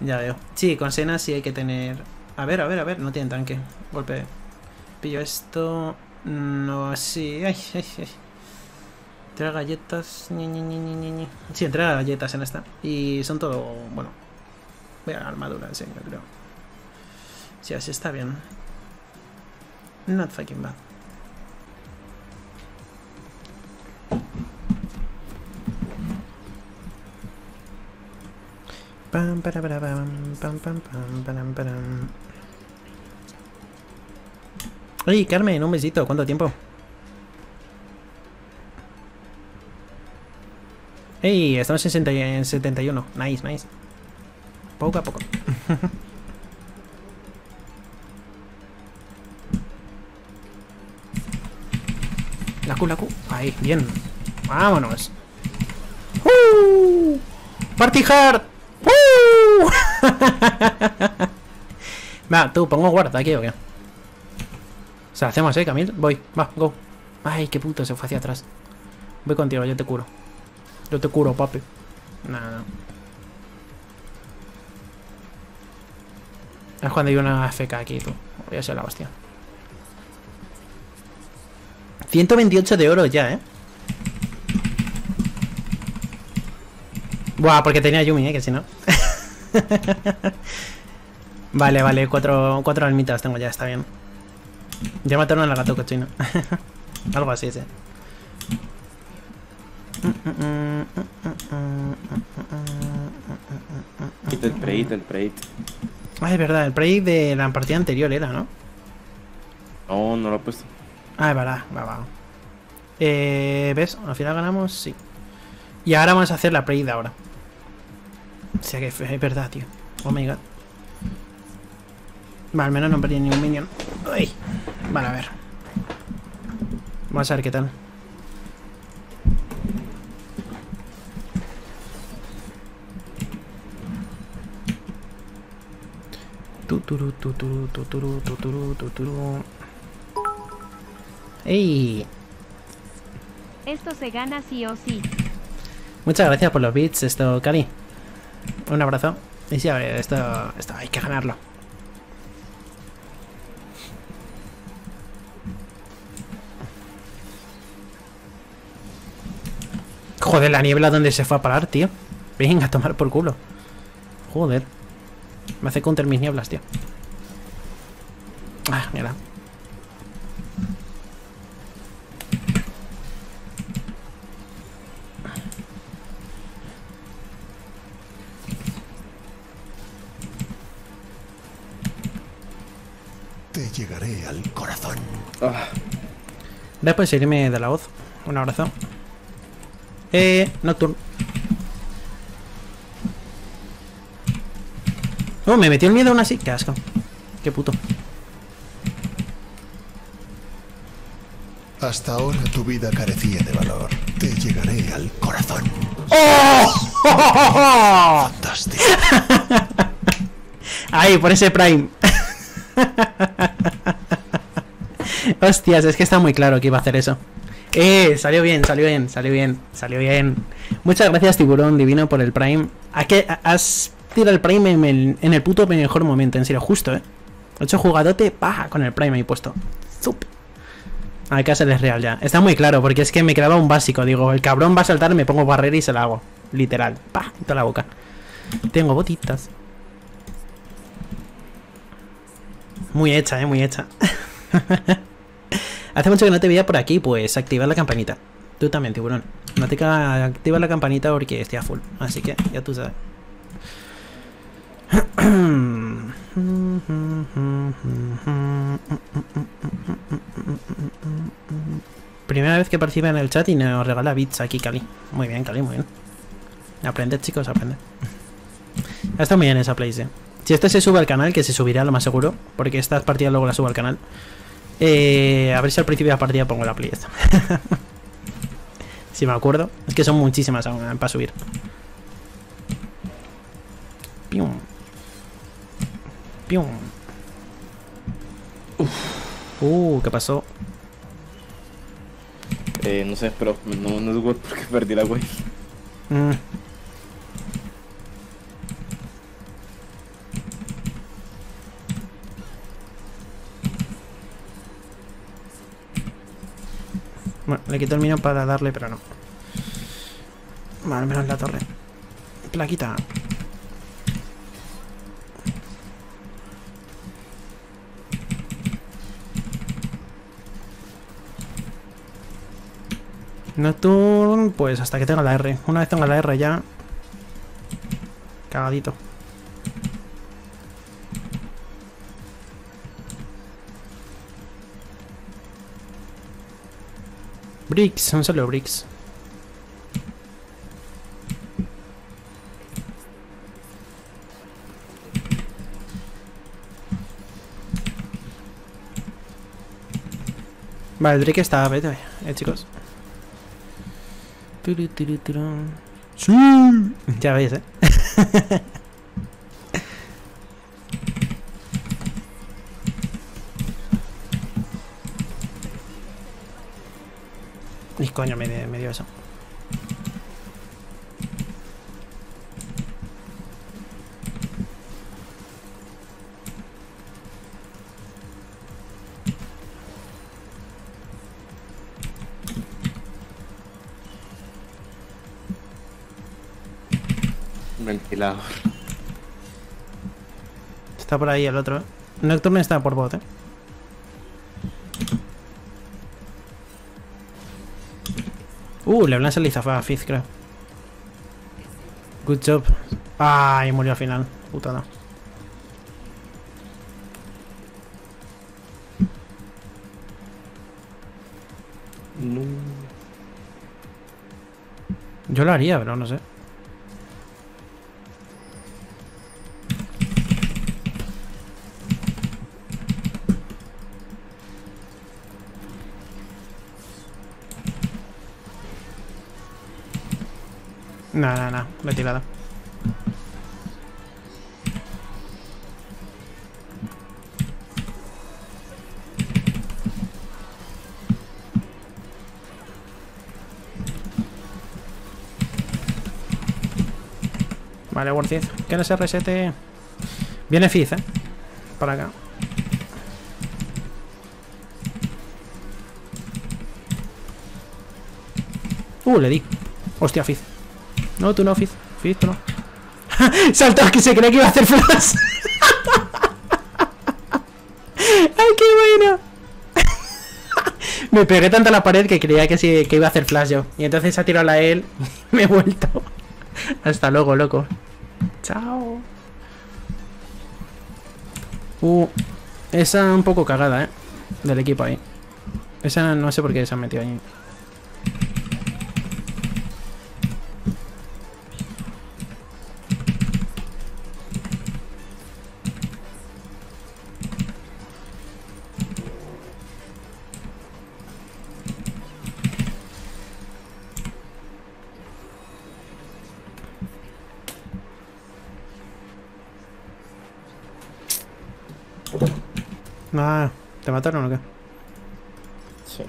Ya veo. Sí, con Sena sí hay que tener... A ver, a ver, a ver, no tienen tanque. Golpe. Pillo esto... No, así... Ay, ay, ay. Entrega galletas... Sí, entrega galletas en esta. Y son todo... Bueno. Voy a la armadura, sí, yo creo. Sí, así está bien. Not fucking bad. Pam, para, para, pam, pam, pam, pam, param. Oye, Carmen, un besito. ¿Cuánto tiempo? ¡Ey! Estamos en 60 en 71. Nice, nice. Poco a poco. la Q, la Q. Ahí, bien. Vámonos. ¡Uh! ¡Party hard! Va, tú, pongo guarda aquí o qué. O sea, hacemos, eh, Camil. Voy, va, go. Ay, qué puto, se fue hacia atrás. Voy contigo, yo te curo. Yo te curo, papi. Nada. Es cuando hay una FK aquí, tú. Voy a ser la hostia. 128 de oro ya, ¿eh? Buah, porque tenía Yumi, ¿eh? Que si no. vale, vale. Cuatro, cuatro almitas tengo ya, está bien. Ya mataron al gato cochino. Algo así, sí. Quita el preit, el preit. Ah, es verdad, el play de la partida anterior era, ¿no? No, no lo he puesto. Ah, es verdad, va, va. Eh, ¿Ves? Al final ganamos, sí. Y ahora vamos a hacer la play de ahora. O sea que es verdad, tío. Oh my god. Vale, al menos no perdí ningún minion. Uy. Vale, a ver. Vamos a ver qué tal. Tuturu, tuturu, tuturu, tuturu, tuturu. ¡Ey! Esto se gana sí o sí. Muchas gracias por los bits, esto, Cari. Un abrazo. Y sí, a ver, esto, hay que ganarlo. Joder, la niebla donde se fue a parar, tío. Venga, a tomar por culo. Joder. Me hace counter mis nieblas, tío. Ah, mira. Te llegaré al corazón. Ah, Después irme de la voz. Un abrazo. Eh, Nocturne. Oh, me metió el miedo aún así. Qué asco. Qué puto. Hasta ahora tu vida carecía de valor. Te llegaré al corazón. Fantástico. Ay, por ese Prime. Hostias, es que está muy claro que iba a hacer eso. Eh, salió bien, salió bien, salió bien, salió bien. Muchas gracias, tiburón divino, por el Prime. ¿A qué has tirado el Prime en el, en el puto mejor momento? En serio, justo, eh. Ocho jugadote, paja, con el Prime ahí puesto. Zup. Hay que hacerles real ya. Está muy claro, porque es que me quedaba un básico. Digo, el cabrón va a saltar, me pongo barrera y se la hago. Literal. Pa, en toda la boca. Tengo botitas. Muy hecha, eh, muy hecha. Hace mucho que no te veía por aquí, pues activar la campanita. Tú también, tiburón. No te activa la campanita porque estoy a full. Así que ya tú sabes. Primera vez que participa en el chat y nos regala bits aquí, Cali. Muy bien, Cali, muy bien. Aprended, chicos, aprended. Está muy bien esa place, eh. Si este se sube al canal, que se subirá lo más seguro, porque estas partidas luego las subo al canal. Eh, a ver si al principio de la partida pongo la play esta. si me acuerdo. Es que son muchísimas aún eh, para subir. Pium. Pium. Uh, ¿qué pasó? eh, no sé, pero no, no God porque perdí la wave. Mm. Bueno, le quito el mino para darle, pero no. Vale, al menos la torre. Plaquita. Nocturne, pues hasta que tenga la R. Una vez tenga la R ya. Cagadito. Bricks, son solo bricks. Vale, el Drake está vete, eh, chicos. Sí. Ya veis, eh. coño, me, me dio eso. Ventilador. Está por ahí el otro. eh. Nocturne está por bot, eh. Uh, LeBlanc se le hizo a Fizz, creo. Good job. Ay, murió al final. Putada. No. Yo lo haría, pero no sé. No, no, no. Retirada. Vale, Worth Que no se resete. Viene Fizz, eh. Para acá. Uh, le di. Hostia, Fizz. No, tú no, Fizz. Fizz, tú no. Saltó que se cree que iba a hacer flash. ¡Ay, qué bueno! Me pegué tanto a la pared que creía que sí que iba a hacer flash yo. Y entonces ha tirado a él y me he vuelto. Hasta luego, loco. Chao. Uh, esa un poco cagada, eh. Del equipo ahí. Esa no sé por qué se han metido ahí. Ah, ¿te mataron o qué? Sí.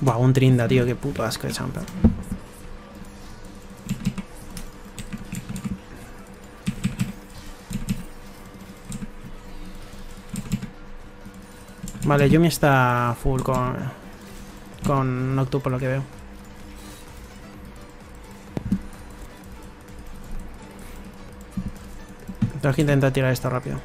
Buah, un trinda, tío, qué puto asco de champa. Vale, Yumi está full con. Con Noctu por lo que veo. Tengo que intentar tirar esto rápido.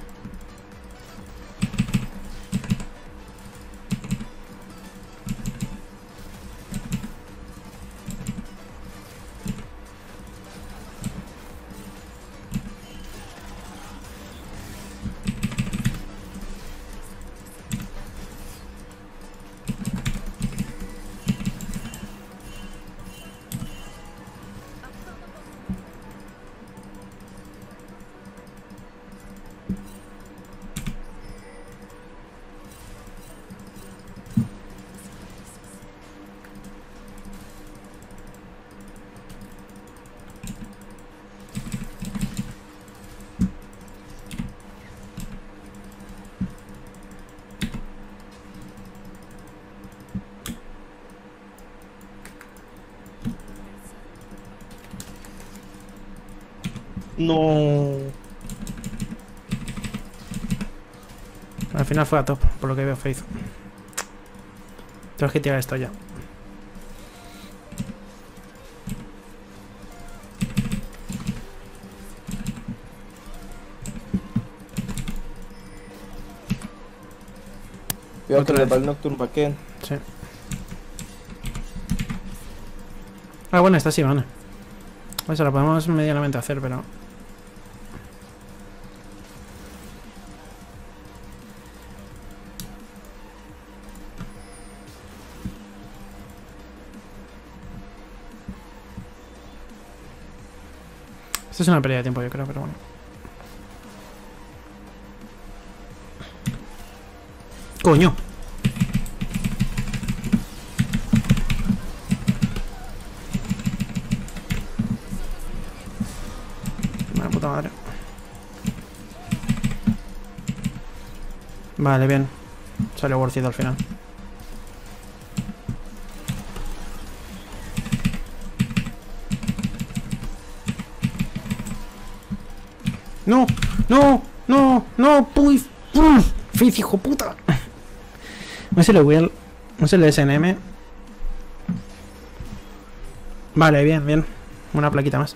No. Al final fue a top, por lo que veo Faith. Tengo que tirar esto ya. Cuidado Otra que le vez. va el Nocturne Backend. Sí. Ah, bueno, esta sí, vale. Eso lo podemos medianamente hacer, pero... es una pérdida de tiempo, yo creo, pero bueno. ¡Coño! La puta madre. Vale, bien. Salió worth it al final. No, no, no, no, puy, puy, Fizz, hijo puta. No se le Will, no se le SNM. Vale, bien, bien. Una plaquita más.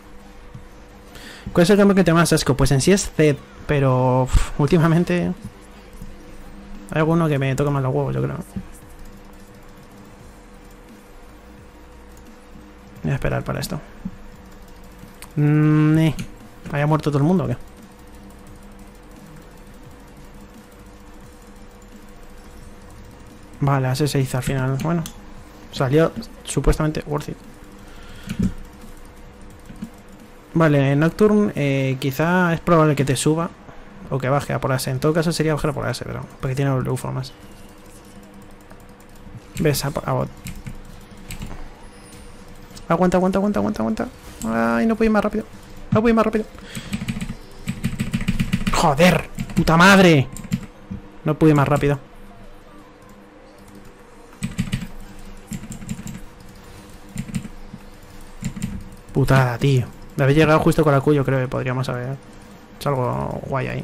¿Cuál es el cambio que te más asco? Pues en sí es Zed, pero últimamente hay alguno que me toca más los huevos, yo creo. Voy a esperar para esto. Mm, eh. ¿Haya muerto todo el mundo o qué? Vale, así se hizo al final. Bueno, salió supuestamente worth it. Vale, Nocturne eh, quizá es probable que te suba o que baje a por ase. En todo caso sería bajar por ase, pero porque tiene W más. Ves a, a. Aguanta, aguanta, aguanta, aguanta, aguanta. Ay, no puedo ir más rápido. No puedo ir más rápido. Joder, puta madre. No pude ir más rápido. Putada, tío. De haber llegado justo con la cuyo, creo que podríamos haber hecho algo guay ahí.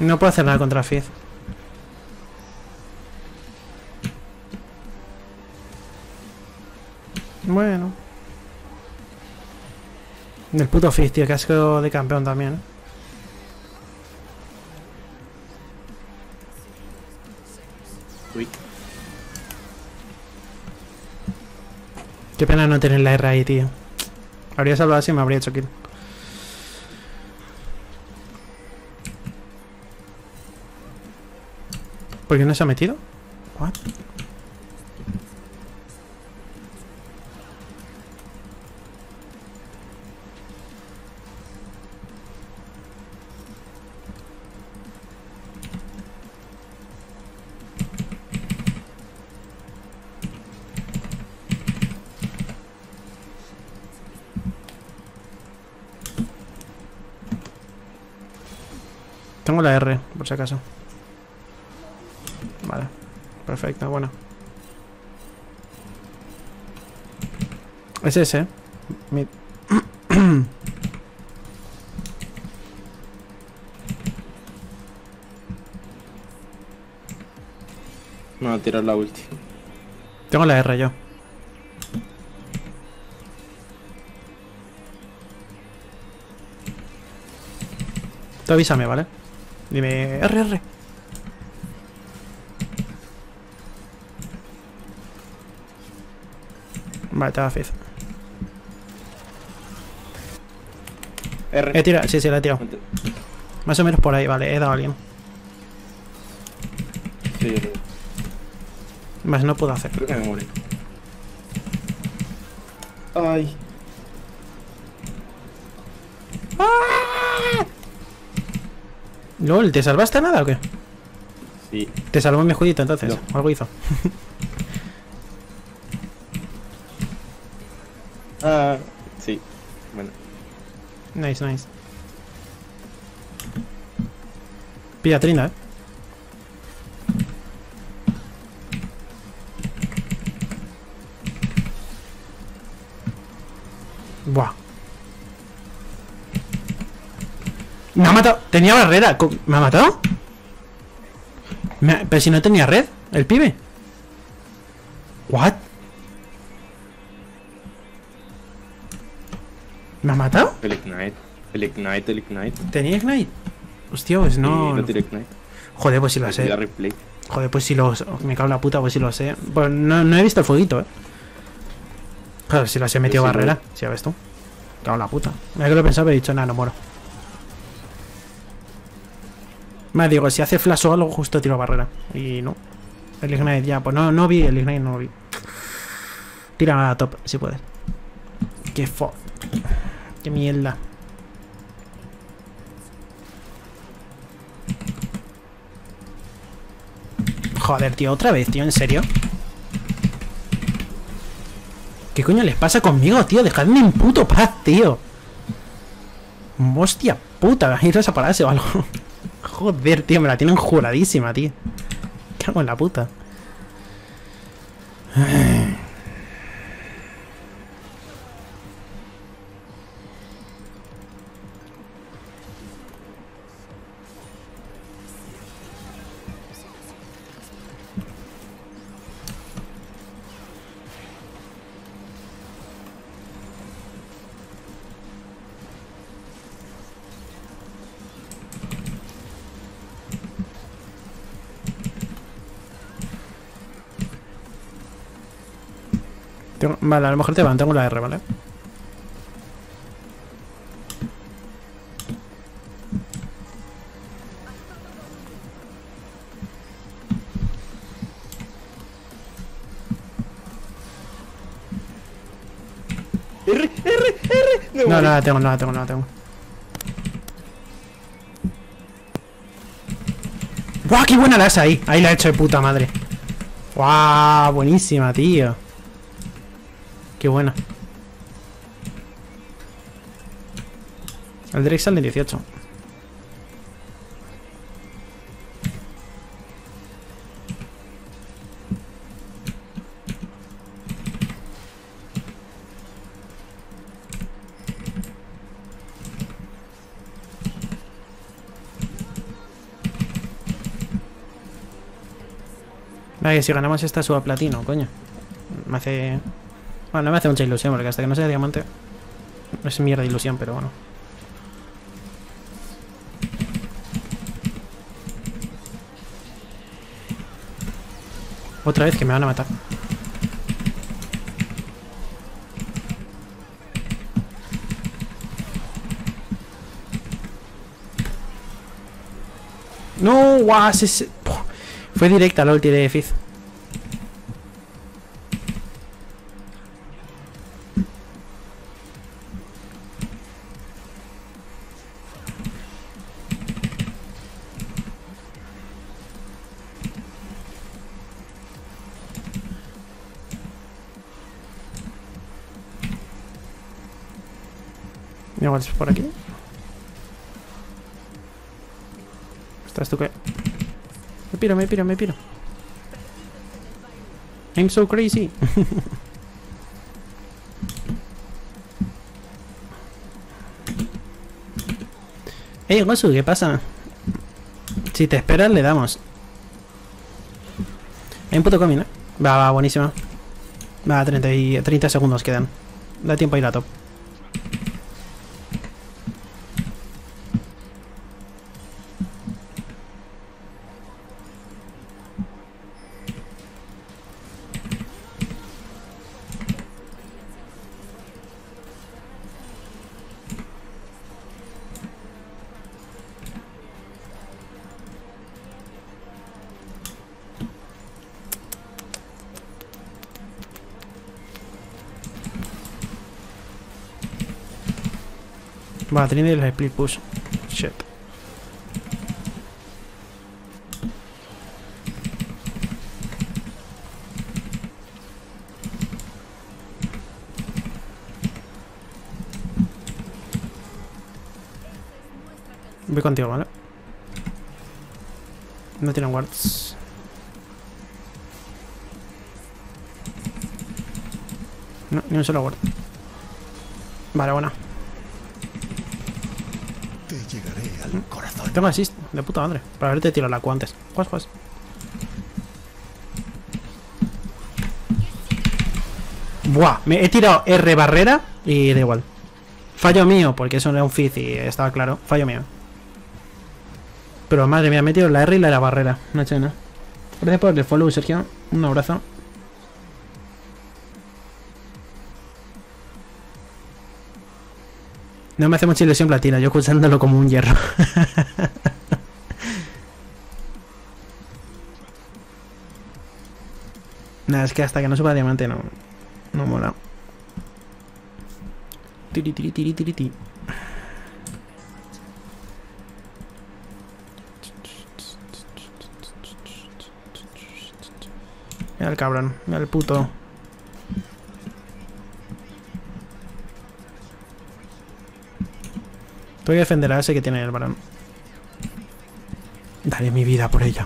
No puedo hacer nada contra Fizz. Bueno. Del puto Fizz, tío, que asco de campeón también. ¿eh? Uy. Qué pena no tener la R ahí, tío. Habría salvado así y me habría hecho kill. ¿Por qué no se ha metido? What? Tengo la R, por si acaso. Perfecto, bueno. Es ese, ¿eh? Mi- Me va a tirar la ulti. Tengo la R yo. Tú avísame, ¿vale? Dime R, Vale, te da Fizz. R. He tirado, sí, sí, la he tirado. Más o menos por ahí, vale, he dado a alguien. Sí, yo Más no puedo hacer. Creo que me morí. Ay. LOL, ¿te salvaste nada o qué? Sí. Te salvó mi judito entonces. No. Algo hizo. Ah, sí. Bueno. Nice, nice. Pilla Trinda, eh. Buah. Me ha matado. Tenía barrera. ¿Me ha matado? Pero si no tenía red, el pibe. What? ¿Me ha matado? El Ignite. El Ignite, el Ignite. ¿Tenía Ignite? Hostia, pues no. Sí, no. no tiene Ignite. Joder, pues si lo Ya sé. Joder, pues si lo Me cago en la puta, pues si lo sé. Pues no, no he visto el fueguito, eh. Joder, si lo sé metido sí, barrera. Si ya ves tú. Cago en la puta. Mira que lo he pensado, he dicho, nada, no muero. Me digo, si hace flash o algo, justo tiro barrera. Y no. El Ignite ya, pues no, no vi el Ignite, no lo vi. Tira a top, si puedes. Qué fo. Qué mierda. Joder, tío, otra vez, tío, ¿en serio? ¿Qué coño les pasa conmigo, tío? Dejadme en puto paz, tío. Hostia puta, iros a pararse o algo. Joder, tío, me la tienen juradísima, tío. ¿Qué hago en la puta? Tengo- vale, a lo mejor te van, tengo la R, ¿vale? R, R, R. Me No, morí. no la tengo, no la tengo, no la tengo. ¡Guau, qué buena la es ahí! Ahí la he hecho de puta madre. ¡Guau! Buenísima, tío. Qué buena. El Drake sale en 18. Vale, que si ganamos esta suba platino, coño. Me hace... Bueno, no me hace mucha ilusión, porque hasta que no sea diamante... Es mierda ilusión, pero bueno. Otra vez que me van a matar. No, guau, se- se- Puh. Fue directa la ulti de Fizz. Es por aquí. ¿Estás tú qué? Me piro, me piro, me piro. I'm so crazy. Hey, Gosu, ¿qué pasa? Si te esperas, le damos. Hay un puto comi, ¿no? Va, va, buenísima. Va, 30, y, 30 segundos quedan. Da tiempo a ir top. Va, Trinity el split push. Voy contigo, ¿vale? No tienen wards. No, ni un solo ward. Vale, buena. Te llegaré al corazón. Tengo assist, de puta madre. Para haberte tirado la Q antes. Juas, juas. Buah, me he tirado R barrera y da igual. Fallo mío, porque eso era un fizz y estaba claro. Fallo mío. Pero madre mía, me he tirado la R y la, barrera. No he hecho. Gracias por el follow, Sergio. Un abrazo. No me hace mucha ilusión platina, yo escuchándolo como un hierro. Nada, es que hasta que no suba diamante no, no mola. Tiri, tiri, tiri, tiri, tiri. Mira el cabrón, mira el puto. Tengo que defender a ese que tiene el varón. Daré mi vida por ella.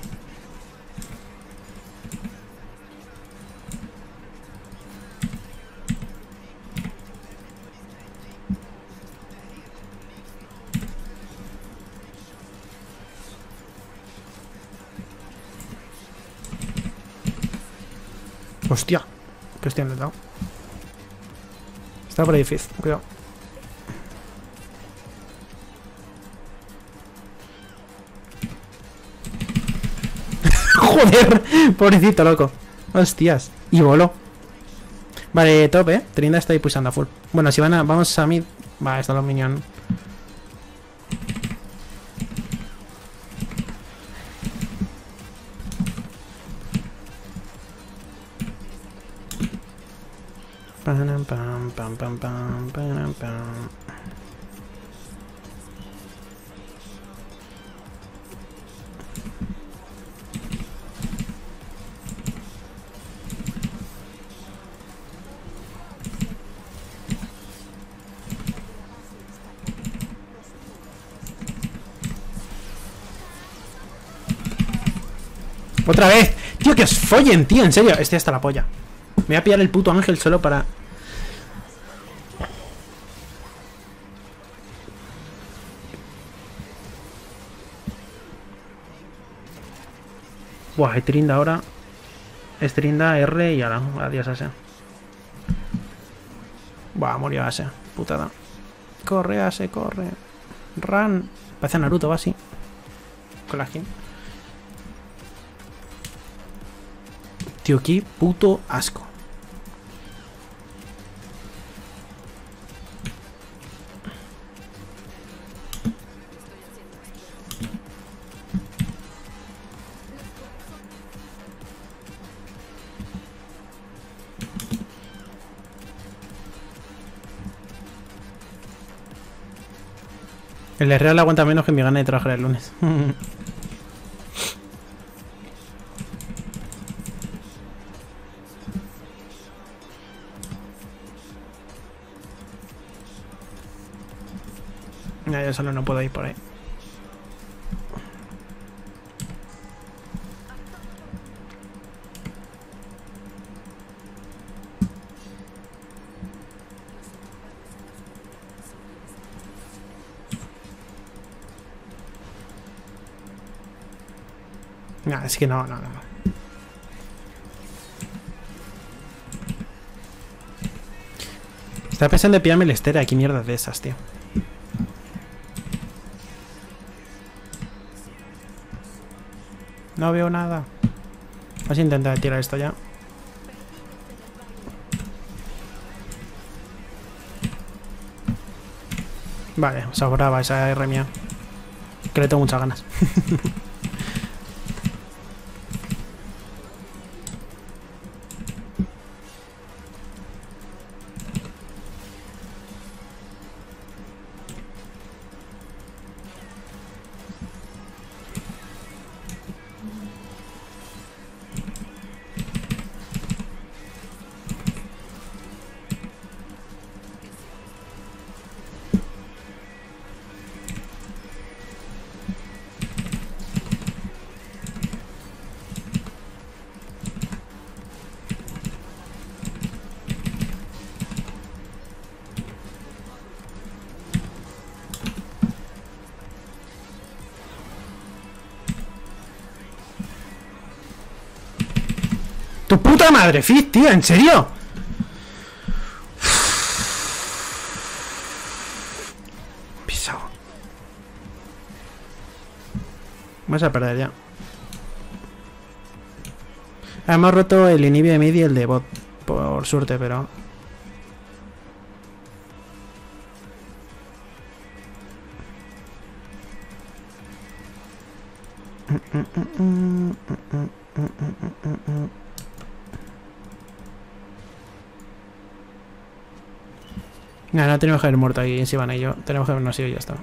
Hostia. Que he dado. Está por ahí difícil. Cuidado. Joder, pobrecito loco. Hostias. Y voló. Vale, top, eh. Trinda está ahí pulsando a full. Bueno, si van a. Vamos a mid. Va, están los minions. Pam, pam, pam, pam, pam, pam, pam. ¡Otra vez! ¡Tío, que os follen, tío! En serio, este hasta la polla. Me voy a pillar el puto ángel solo para... Buah, Trinda ahora. Es Trinda, R y ahora. Adiós, Ase. Buah, murió Ase. Putada. Corre, Ase, corre. Run. Parece Naruto, va así. Con la skin. Tío, qué puto asco. El Real aguanta menos que mi gana de trabajar el lunes. yo solo no puedo ir por ahí. No, es que no, no, no. Estaba pensando en pillarme el estera. Aquí mierda de esas, tío. No veo nada. Vamos a intentar tirar esto ya. Vale, sobraba esa R mía. Que le tengo muchas ganas. ¡Tu puta madre, Fizz, tío! ¿En serio? Pisado. Vas a perder ya. Hemos roto el inhibio de mid y el de bot. Por suerte, pero... No, no tenemos que haber muerto ahí si van y yo. Tenemos que habernos ido y ya está.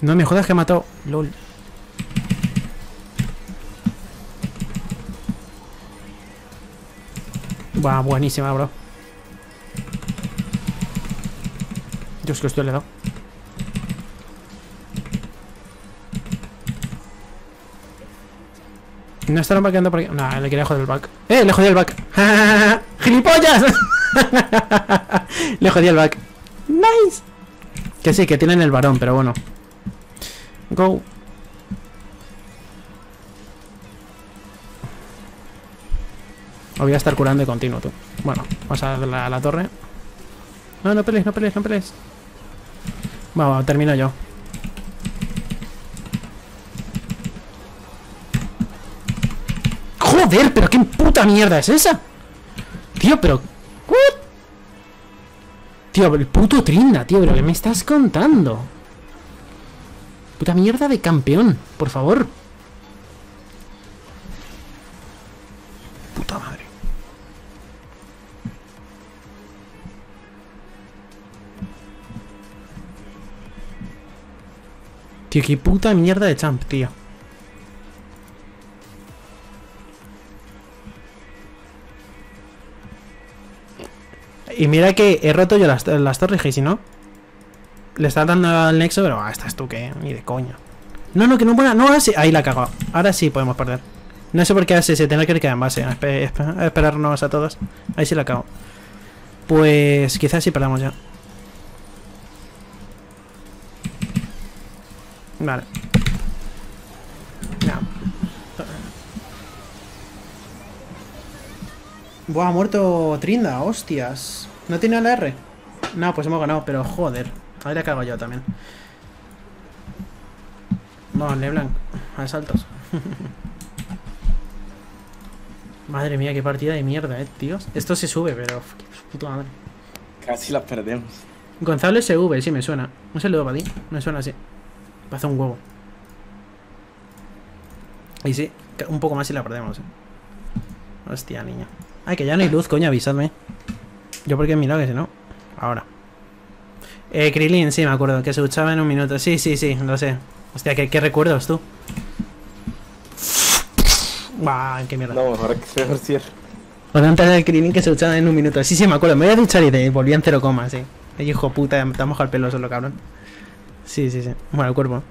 No me jodas que mató. LOL. Buah, buenísima, bro. Dios, que estoy le he dado. No estarán vaqueando por aquí. No, le quería joder el back. ¡Eh! Le jodí el back. ¡Gilipollas! le jodí el back. ¡Nice! Que sí, que tienen el varón, pero bueno. Go. Voy a estar curando de continuo, tú. Bueno, vamos a darle a la torre. No, no pelees, no pelees, no pelees. Vamos, termino yo. Joder, pero qué puta mierda es esa. Tío, pero... ¿What? Tío, el puto Trinda, tío, pero ¿qué me estás contando? Puta mierda de campeón, por favor. Tío, qué puta mierda de champ, tío. Y mira que he roto yo las, torres, y si no. Le está dando al nexo, pero ah, estás tú que ni de coña. No, no, que no buena. No, ahora sí. Ahí la cago. Ahora sí podemos perder. No sé por qué hace ese tener que quedar en base. A, espe- espe- a esperarnos a todos. Ahí sí la cago. Pues quizás sí perdamos ya. Vale. Ya. Buah, ha muerto Trinda, hostias. ¿No tiene la R? No, pues hemos ganado, pero joder. Ahí la cago yo también. Vamos, Leblanc, a saltos. Madre mía, qué partida de mierda, eh, tíos. Esto se sube, pero. Puta madre. Casi la perdemos. Gonzalo SV, sí me suena. Un saludo para ti. Me suena así. Pasa un huevo. Y sí, un poco más y la perdemos, eh. Hostia, niño. Ay, que ya no hay luz, coño, avisadme. Yo porque he mirado que si no. Ahora. Eh, Krilin, sí, me acuerdo, que se duchaba en un minuto. Sí, sí, sí, lo sé. Hostia, qué, qué recuerdos tú. Bah, qué mierda. No, ahora que se cierre. O antes del Krilin que se duchaba en un minuto. Sí, sí, me acuerdo. Me voy a duchar y te volví en cero coma, sí. El hijo puta, te ha mojado el pelo solo, cabrón. Sí, sí, sí. Bueno, el cuerpo.